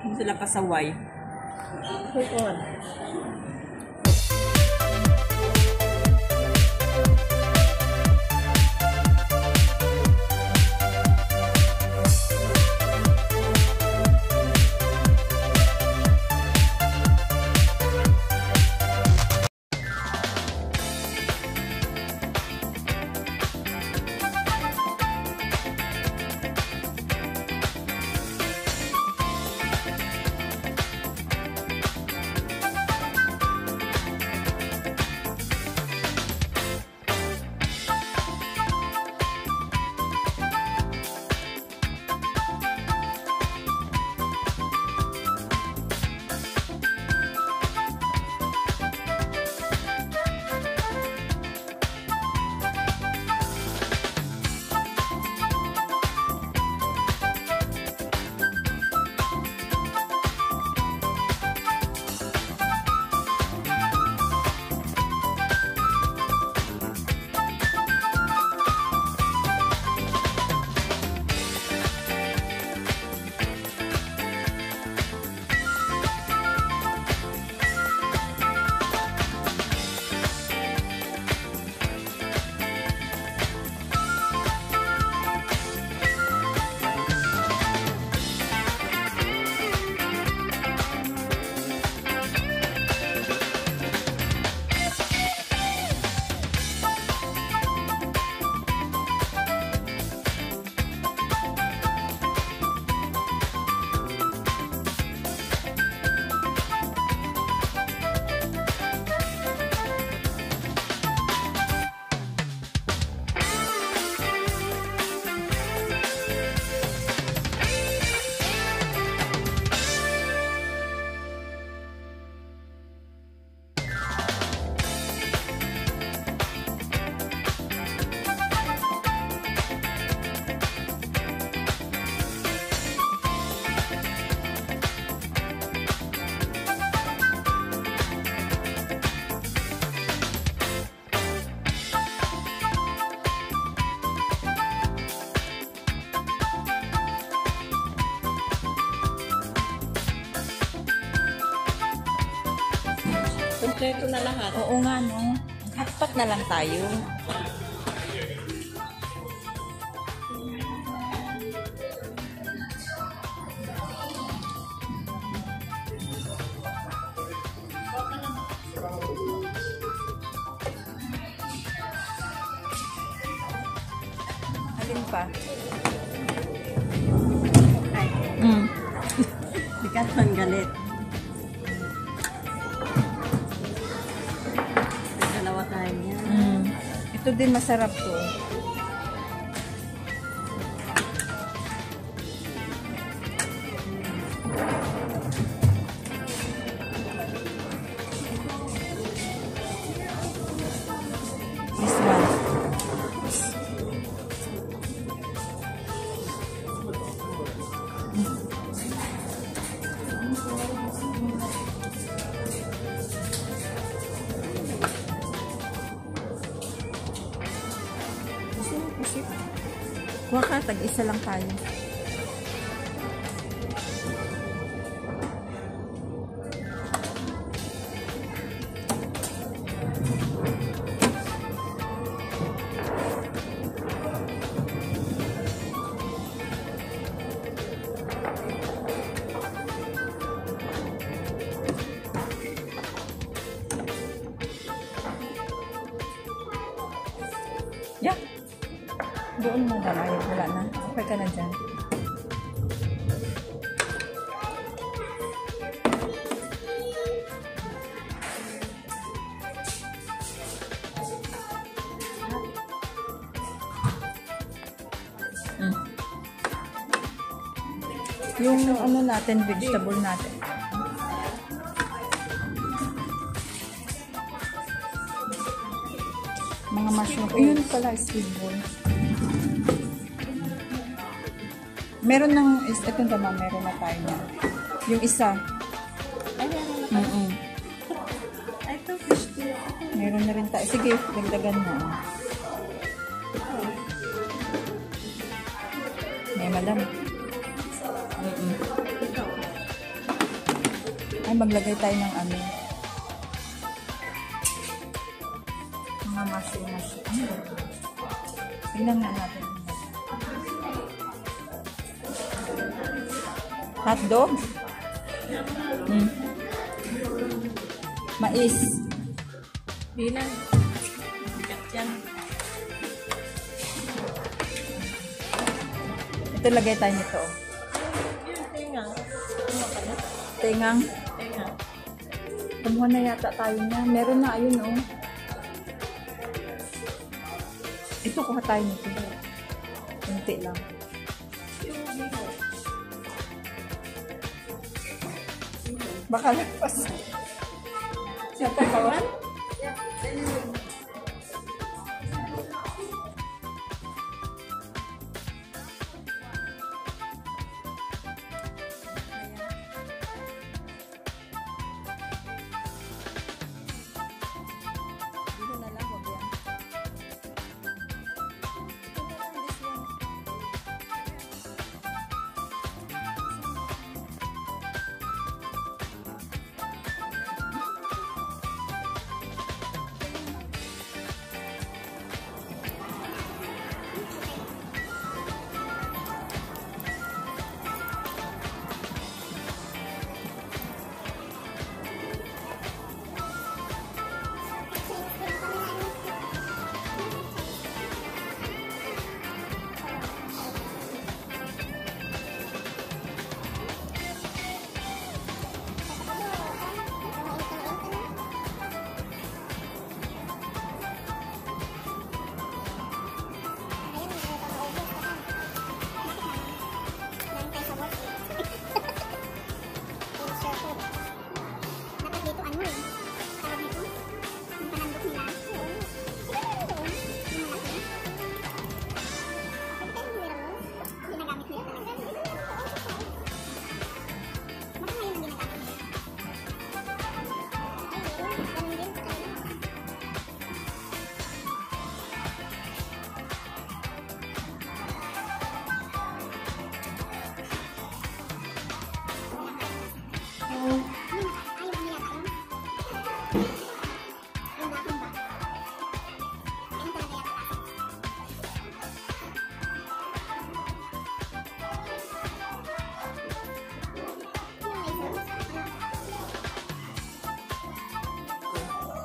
Hindi sila pasaway. Hold on. Kompleto na lahat. Oo nga, no? Hotpot na lang tayo. Alin pa? Ay, Mm. bigat man galit. Ito din masarap to. Kuha ka, tag-isa lang tayo. Yeah. Doon mo na tayo. Wala na. Okay ka na dyan. Mm. Yung ano natin, vegetable natin. Mga mushroom. Ayun pala, sweet ball. Meron ng, is, ito naman, meron na tayo na. Yung isa. Ay, meron na. Mm Ay, ito, fish too. Meron na rin tayo. Sige, dagdagan mo. May madam. Mm-mm. Ito. Ay, maglagay tayo ng ano. Mga ito? Tingnan nga natin. Hotdog? Mm. Mais. Bilang. Yan. Ito lagay tayo nito. oh. Yung tinga. Ano? Tingang. Tinga. Kumuha na yata tayo niya. Meron na, ayun oh. Ito, kuha tayo nito. Kunti lang. bakal lepas siapa kawan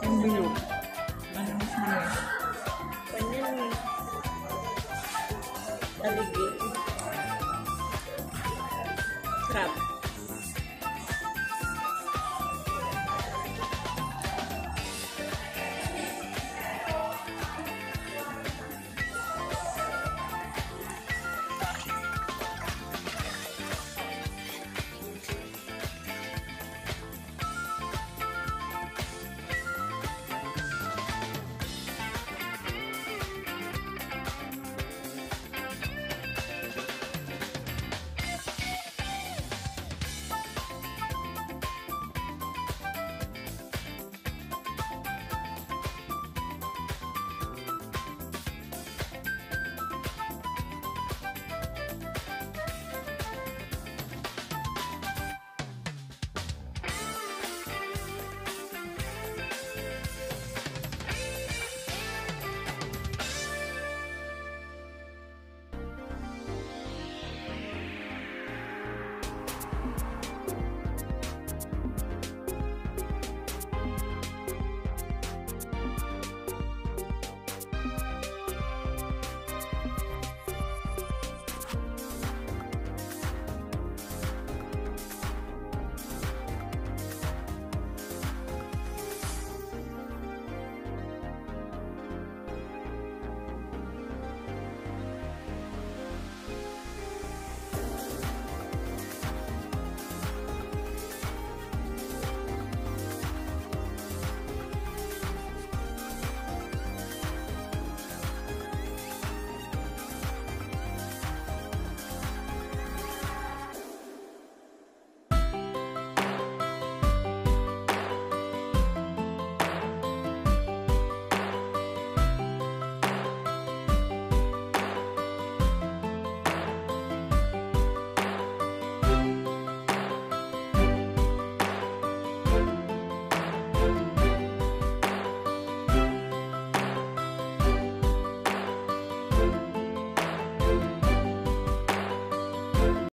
Yung bilog. Ano ano eh? Kanyang aligi. Crab.